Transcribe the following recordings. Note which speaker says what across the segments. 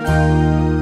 Speaker 1: Música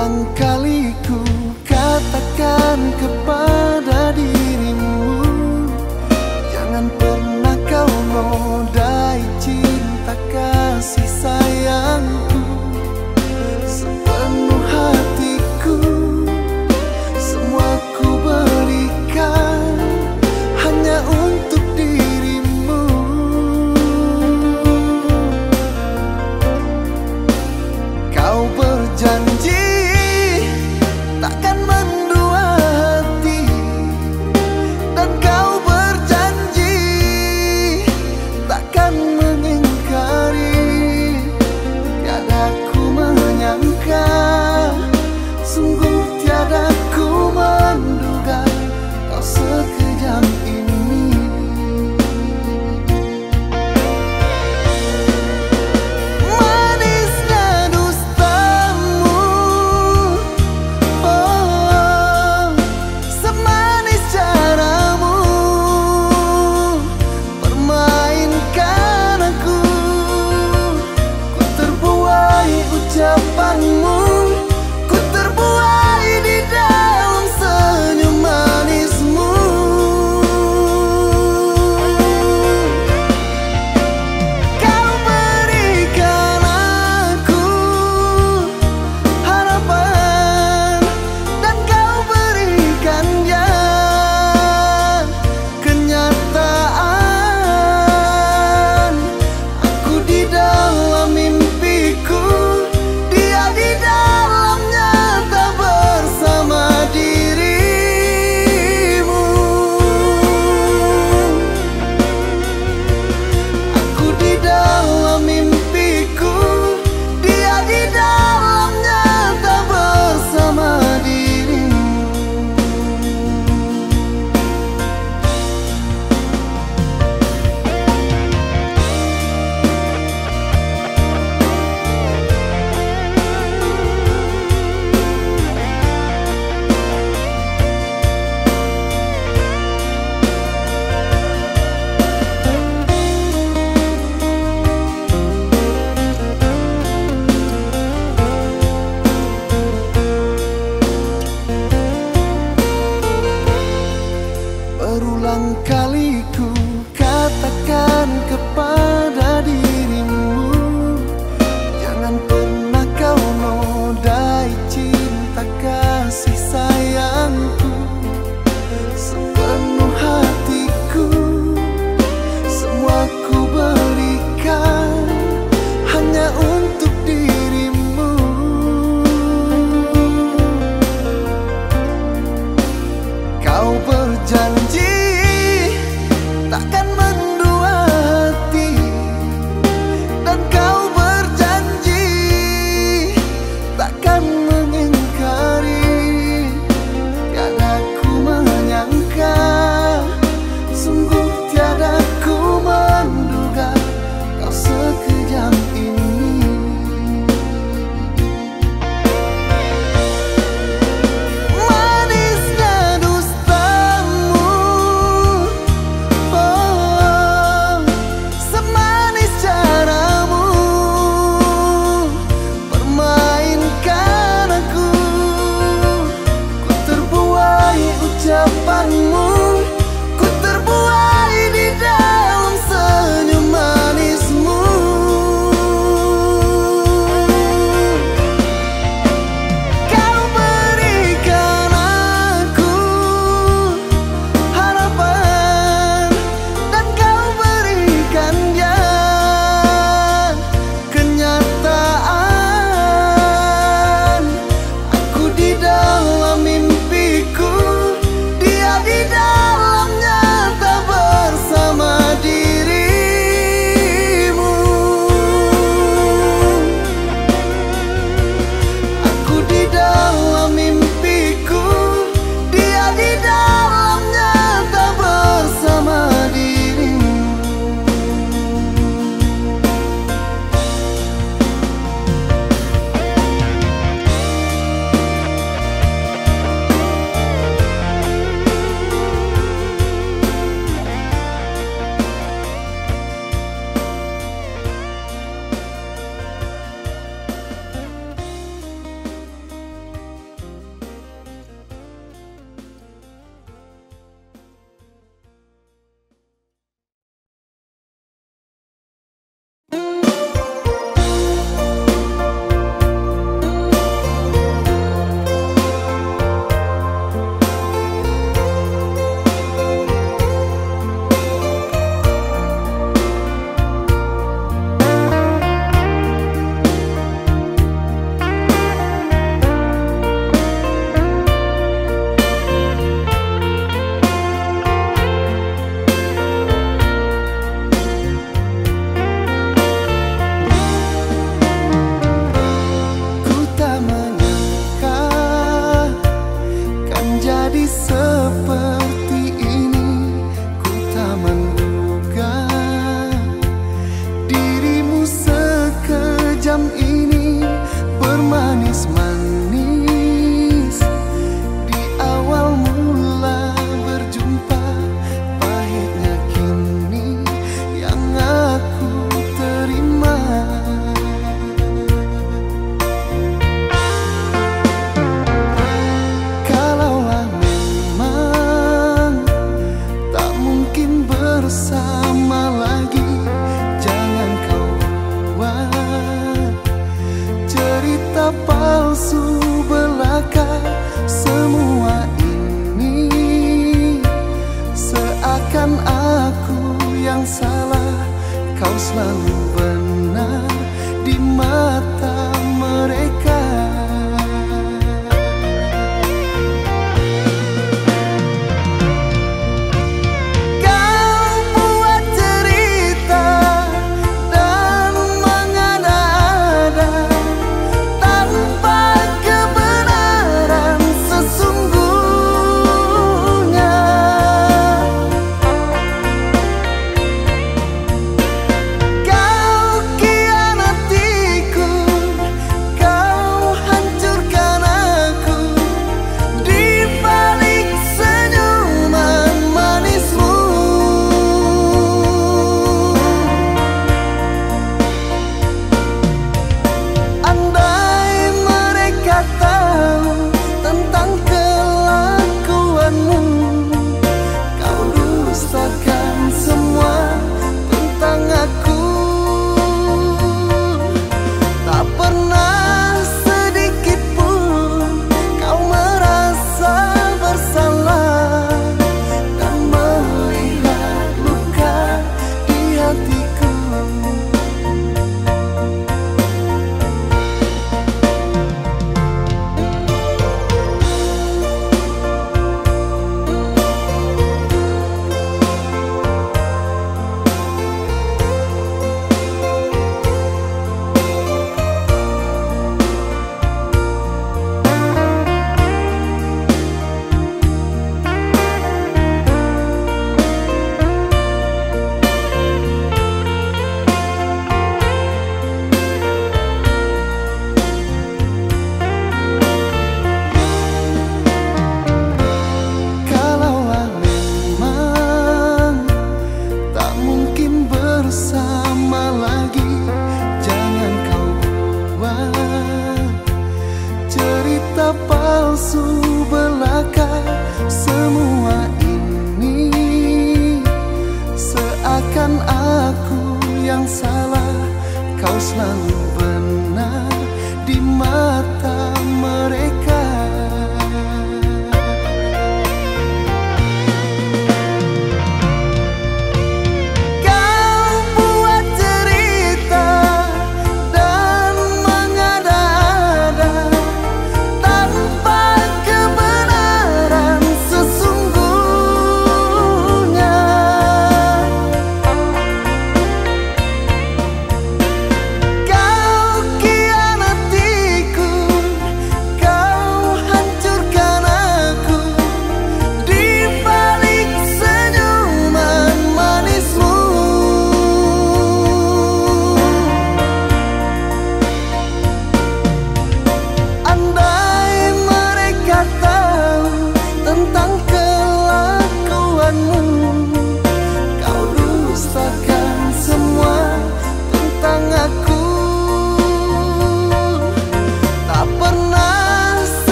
Speaker 1: Kali ku katakan kepada dirimu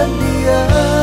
Speaker 1: dengan dia.